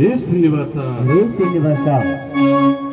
Есть ли вода? Есть ли вода?